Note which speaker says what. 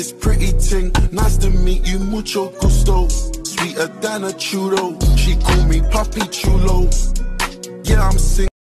Speaker 1: this pretty ting. Nice to meet you, mucho gusto. Sweeter than a churro. She call me Papi Chulo. Yeah, I'm sick.